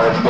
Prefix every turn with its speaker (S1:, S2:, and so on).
S1: Our